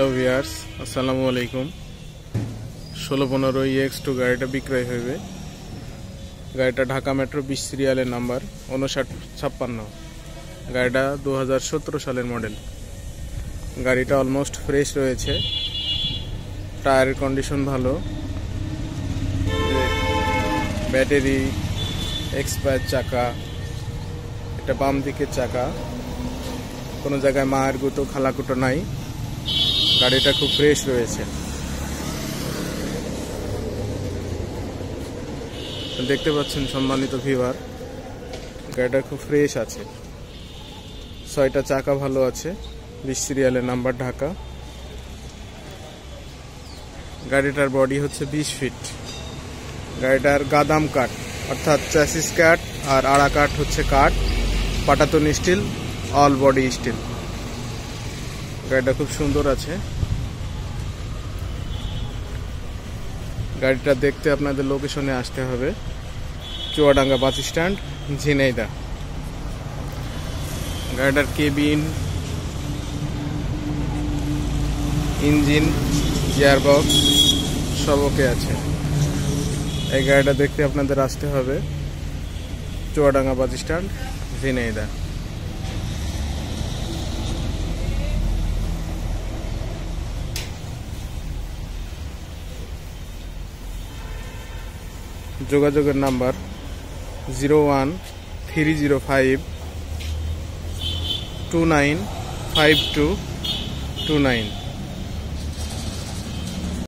Hello viewers, আসসালামু আলাইকুম। ষোলো পনেরো এক্স টু গাড়িটা বিক্রয় হইবে। গাড়িটা ঢাকা মেট্রো বিশ সিরিয়ালের নাম্বার উনষাট ছাপ্পান্ন। গাড়িটা দু হাজার সতেরো সালের মডেল গাড়িটা অলমোস্ট ফ্রেশ রয়েছে। টায়ারের কন্ডিশন ভালো। ব্যাটারি এক্সপায়ার চাকা। এটা বাম দিকের চাকা। কোনো জায়গায় মায়ের গুঁতো, খালাকুটো নাই। গাড়িটা খুব ফ্রেশ রয়েছে। দেখতে পাচ্ছেন সম্মানিত ভিউয়ার গাড়িটা খুব ফ্রেশ আছে। ছয়টা চাকা ভালো আছে, বিশ সিরিয়ালের নাম্বার ঢাকা। গাড়িটার বডি হচ্ছে বিশ ফিট গাড়িটার গাদাম কাঠ, অর্থাৎ চ্যাসিস কাঠ আর আড়া কাঠ হচ্ছে কাঠ। পাটাতন স্টিল অল বডি স্টিল গাড়িটা খুব সুন্দর আছে। গাড়িটা দেখতে আপনাদের লোকেশনে আসতে হবে। চুয়াডাঙ্গা বাস স্ট্যান্ড ঝিনাইদা গাড়িটার কেবিন ইঞ্জিন গিয়ারবক্স সব ওকে আছে। এই গাড়িটা দেখতে আপনাদের আসতে হবে। চুয়াডাঙ্গা বাস স্ট্যান্ড ঝিনাইদা যোগাযোগের number zero one three zero five two nine five two two nine.